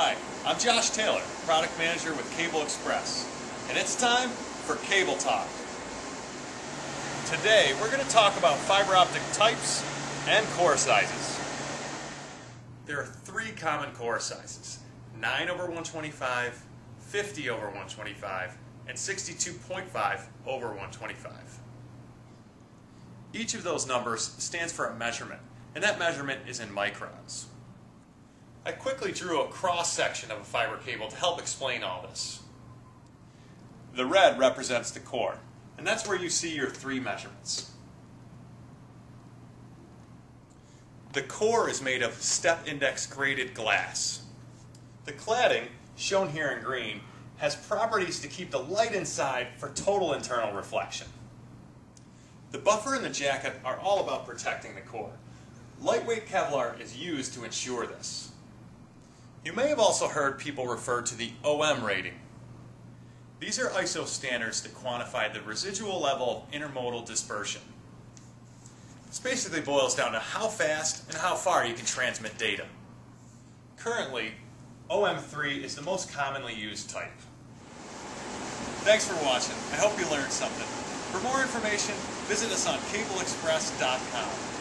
Hi, I'm Josh Taylor, Product Manager with CABLExpress, and it's time for Cable Talk. Today, we're going to talk about fiber optic types and core sizes. There are three common core sizes 9 over 125, 50 over 125, and 62.5 over 125. Each of those numbers stands for a measurement, and that measurement is in microns. I quickly drew a cross section of a fiber cable to help explain all this. The red represents the core, and that's where you see your three measurements. The core is made of step index graded glass. The cladding, shown here in green, has properties to keep the light inside for total internal reflection. The buffer and the jacket are all about protecting the core. Lightweight Kevlar is used to ensure this. You may have also heard people refer to the OM rating. These are ISO standards that quantify the residual level of intermodal dispersion. This basically boils down to how fast and how far you can transmit data. Currently, OM3 is the most commonly used type. Thanks for watching. I hope you learned something. For more information, visit us on cableexpress.com.